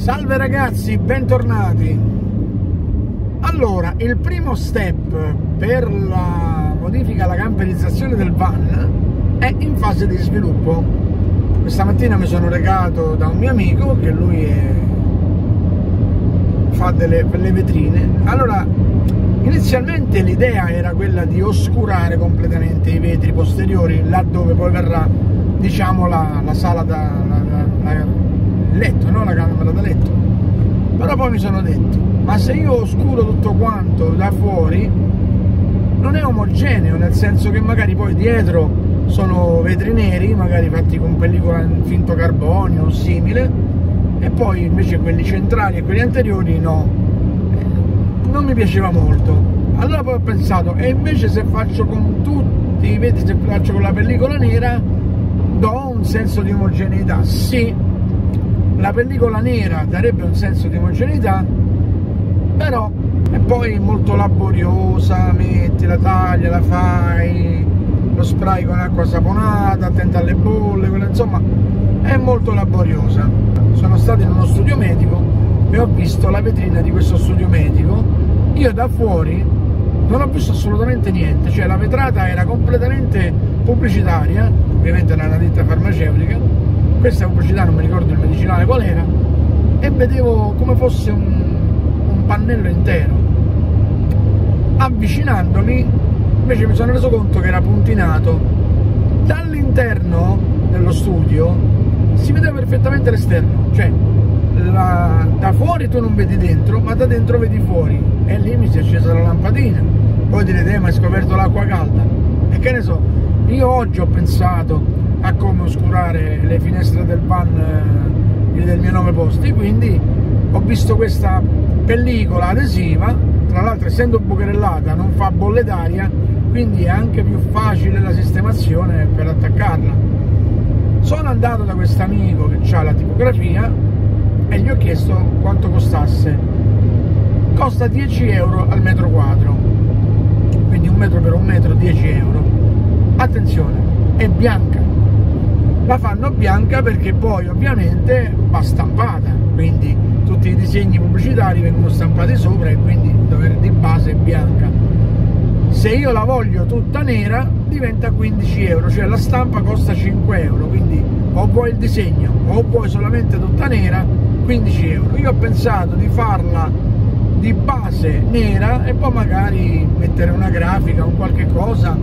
Salve ragazzi, bentornati. Allora, il primo step per la modifica alla camperizzazione del van è in fase di sviluppo. Questa mattina mi sono recato da un mio amico che lui è... fa delle, delle vetrine. Allora, inizialmente l'idea era quella di oscurare completamente i vetri posteriori laddove poi verrà, diciamo, la, la sala da... La, la, letto, non la camera da letto. Però poi mi sono detto, ma se io oscuro tutto quanto da fuori, non è omogeneo, nel senso che magari poi dietro sono vetri neri, magari fatti con pellicola in finto carbonio o simile, e poi invece quelli centrali e quelli anteriori no. Non mi piaceva molto. Allora poi ho pensato, e invece se faccio con tutti i vetri, se faccio con la pellicola nera, do un senso di omogeneità. Sì, la pellicola nera darebbe un senso di omogeneità però è poi molto laboriosa metti la taglia, la fai lo spray con acqua saponata attenta alle bolle insomma è molto laboriosa. Sono stato in uno studio medico e ho visto la vetrina di questo studio medico. Io da fuori non ho visto assolutamente niente cioè la vetrata era completamente pubblicitaria ovviamente era una ditta farmaceutica questa pubblicità non mi ricordo il medicinale qual era e vedevo come fosse un, un pannello intero. Avvicinandomi invece mi sono reso conto che era puntinato. Dall'interno dello studio si vedeva perfettamente l'esterno cioè la, da fuori tu non vedi dentro ma da dentro vedi fuori. E lì mi si è accesa la lampadina. Poi direte eh, ma hai scoperto l'acqua calda. E che ne so io oggi ho pensato a come oscurare le finestre del van eh, del mio nome posti quindi ho visto questa pellicola adesiva tra l'altro essendo bucherellata non fa bolle d'aria quindi è anche più facile la sistemazione per attaccarla. Sono andato da questo amico che ha la tipografia e gli ho chiesto quanto costasse. Costa 10 euro al metro quadro. Quindi un metro per un metro 10 euro. Attenzione è bianca la fanno bianca perché poi ovviamente va stampata. Quindi tutti i disegni pubblicitari vengono stampati sopra e quindi di base è bianca. Se io la voglio tutta nera diventa 15 euro cioè la stampa costa 5 euro. Quindi o vuoi il disegno o vuoi solamente tutta nera 15 euro. Io ho pensato di farla di base nera e poi magari mettere una grafica o qualche cosa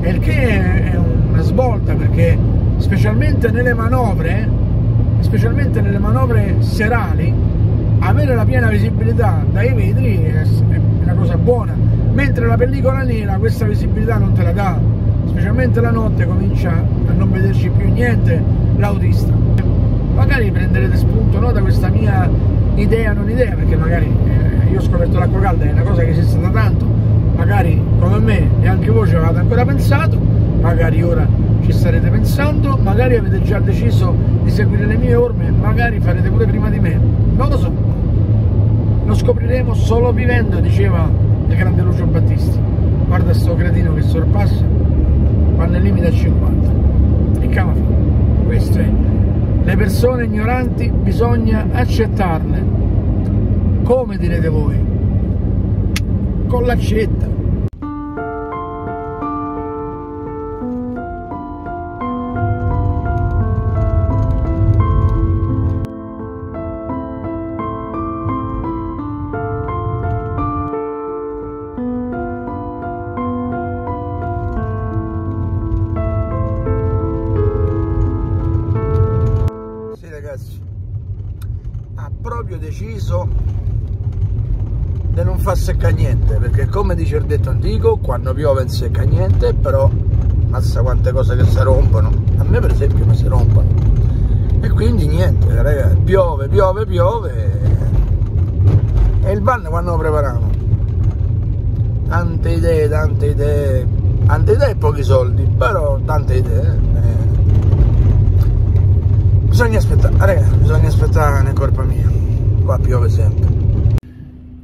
che è una svolta perché specialmente nelle manovre, specialmente nelle manovre serali, avere la piena visibilità dai vetri è una cosa buona, mentre la pellicola nera questa visibilità non te la dà, specialmente la notte comincia a non vederci più niente l'autista. Magari prenderete spunto no, da questa mia idea non idea, perché magari eh, io ho scoperto l'acqua calda, è una cosa che esiste da tanto, magari come me e anche voi ci avete ancora pensato, magari ora ci starete pensando, magari avete già deciso di seguire le mie orme, magari farete pure prima di me, non lo so. Lo scopriremo solo vivendo, diceva il grande Lucio Battisti. Guarda sto cretino che sorpassa è il limite a 50. E cama Questo è. Le persone ignoranti bisogna accettarle. Come direte voi? Con l'accetta deciso di non far seccare niente perché come dice il detto antico quando piove non secca niente però mazza quante cose che si rompono. A me per esempio mi si rompono. E quindi niente ragazzi piove piove piove. E il van quando lo prepariamo tante idee tante idee. Tante idee e pochi soldi però tante idee eh. bisogna aspettare ragazzi bisogna aspettare è colpa mia piove sempre.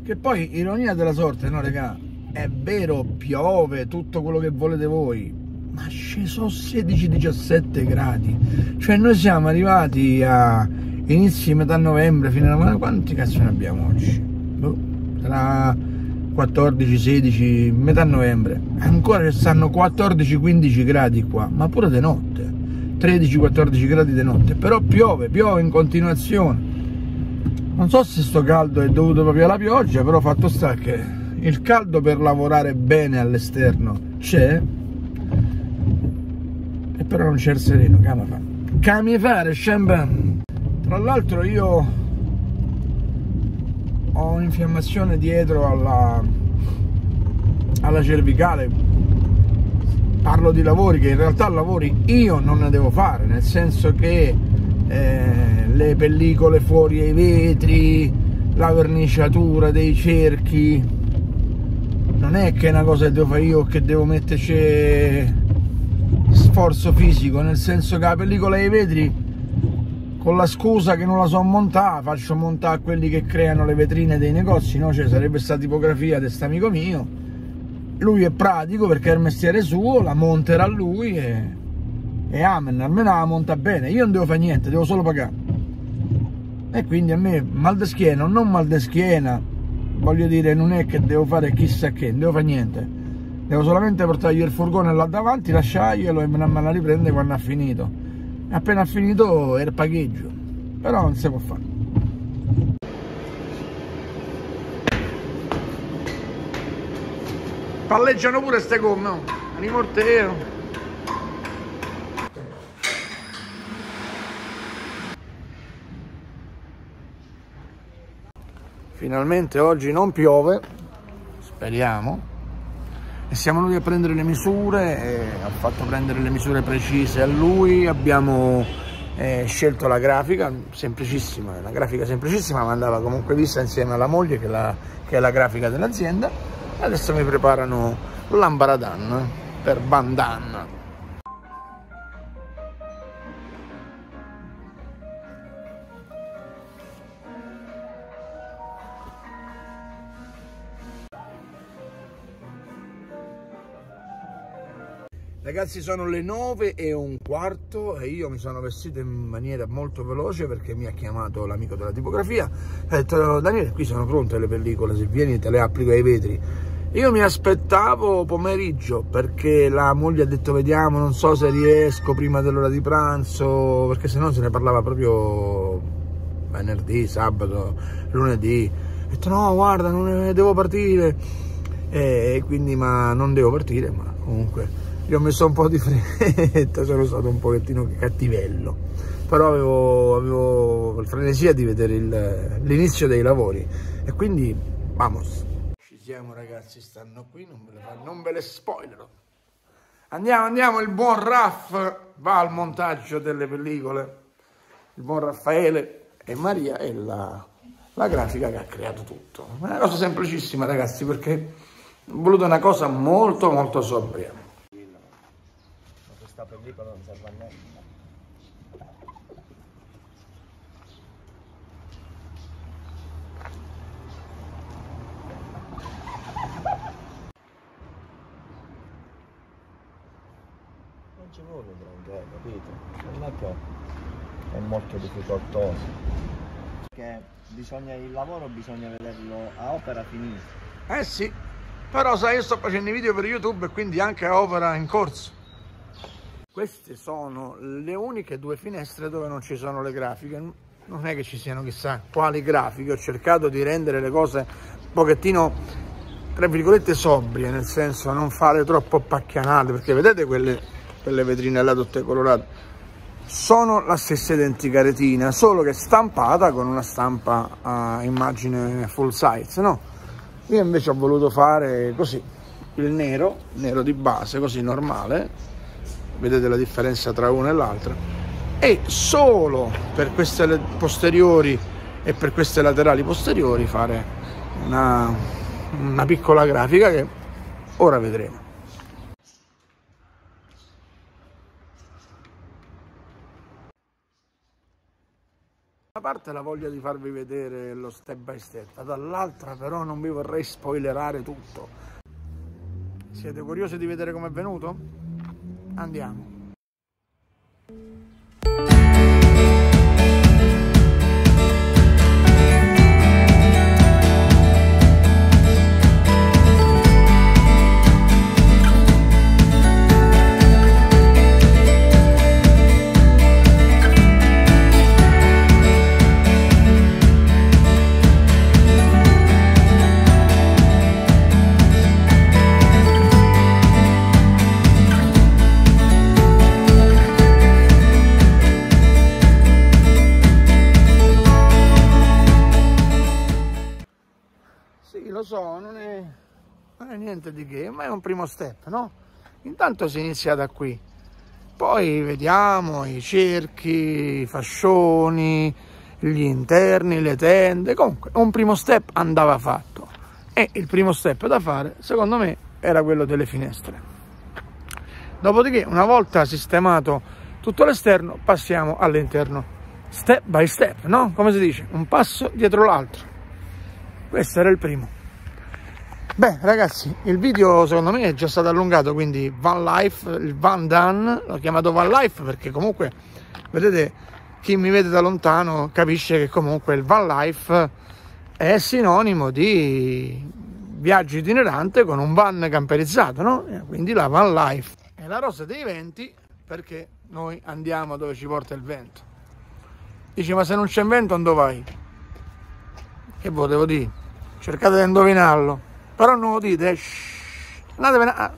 Che poi, ironia della sorte, no raga, è vero, piove, tutto quello che volete voi, ma sceso 16-17 gradi. Cioè noi siamo arrivati a inizi metà novembre fino a quanti cazzo ne abbiamo oggi? Boh, tra 14, 16, metà novembre ancora ci stanno 14-15 gradi qua ma pure di notte 13-14 gradi di notte però piove, piove in continuazione non so se sto caldo è dovuto proprio alla pioggia però fatto sta che il caldo per lavorare bene all'esterno c'è. E però non c'è il sereno che fa cami fare sempre tra l'altro io ho un'infiammazione dietro alla, alla cervicale. Parlo di lavori che in realtà lavori io non ne devo fare nel senso che eh, le pellicole fuori ai vetri la verniciatura dei cerchi non è che è una cosa che devo fare io che devo metterci sforzo fisico nel senso che la pellicola ai vetri con la scusa che non la so montare, faccio montare quelli che creano le vetrine dei negozi, no? Cioè sarebbe sta tipografia di questo amico mio. Lui è pratico perché è il mestiere suo, la monterà lui e, e amen, almeno la monta bene. Io non devo fare niente, devo solo pagare. E quindi a me mal di schiena, non mal di schiena, voglio dire, non è che devo fare chissà che, non devo fare niente. Devo solamente portargli il furgone là davanti, lasciarglielo e me la riprende quando ha finito appena finito era pagheggio però non si può fare palleggiano pure ste gomme oh. Finalmente oggi non piove speriamo. E siamo venuti a prendere le misure, ho fatto prendere le misure precise a lui, abbiamo eh, scelto la grafica, semplicissima, una grafica semplicissima ma andava comunque vista insieme alla moglie che, la, che è la grafica dell'azienda. Adesso mi preparano l'ambaradan per bandan Ragazzi sono le 9 e un quarto e io mi sono vestito in maniera molto veloce perché mi ha chiamato l'amico della tipografia. Ha detto Daniele qui sono pronte le pellicole se vieni te le applico ai vetri. Io mi aspettavo pomeriggio perché la moglie ha detto vediamo non so se riesco prima dell'ora di pranzo perché sennò se ne parlava proprio venerdì, sabato, lunedì. Ho detto no guarda non devo partire. E quindi ma non devo partire ma comunque gli ho messo un po' di fretta, sono stato un pochettino cattivello, però avevo, avevo frenesia di vedere l'inizio dei lavori e quindi vamos. Ci siamo ragazzi, stanno qui, non ve le, non ve le spoilerò. Andiamo, andiamo, il buon Raff va al montaggio delle pellicole, il buon Raffaele e Maria è la, la grafica che ha creato tutto. È una cosa semplicissima ragazzi perché ho voluto una cosa molto molto sobria pellicola non serve a niente. Non ci vuole granché, capito? Non è che è molto difficoltoso. Perché bisogna, il lavoro bisogna vederlo a opera finita. Eh sì, però sai io sto facendo i video per YouTube e quindi anche a opera in corso. Queste sono le uniche due finestre dove non ci sono le grafiche. Non è che ci siano chissà quali grafiche, ho cercato di rendere le cose un pochettino, tra virgolette, sobrie, nel senso non fare troppo pacchianate, perché vedete quelle, quelle vetrine là tutte colorate? Sono la stessa identica retina, solo che stampata con una stampa a immagine full size, no? Io invece ho voluto fare così, il nero, nero di base, così normale, vedete la differenza tra una e l'altra e solo per queste posteriori e per queste laterali posteriori fare una, una piccola grafica che ora vedremo da parte la voglia di farvi vedere lo step by step dall'altra però non vi vorrei spoilerare tutto siete curiosi di vedere com'è venuto? Andiamo. Niente di che, ma è un primo step, no? Intanto si inizia da qui, poi vediamo i cerchi, i fascioni, gli interni, le tende, comunque un primo step andava fatto e il primo step da fare secondo me era quello delle finestre. Dopodiché una volta sistemato tutto l'esterno passiamo all'interno, step by step, no? Come si dice, un passo dietro l'altro. Questo era il primo. Beh ragazzi, il video secondo me è già stato allungato, quindi Van Life, il Van Dan, l'ho chiamato Van Life perché comunque, vedete, chi mi vede da lontano capisce che comunque il van life è sinonimo di viaggio itinerante con un van camperizzato, no? Quindi la van life. È la rosa dei venti perché noi andiamo dove ci porta il vento. Dici, ma se non c'è vento, dove vai? Che volevo dire? Cercate di indovinarlo. Però non lo dite, shh, andatevene a...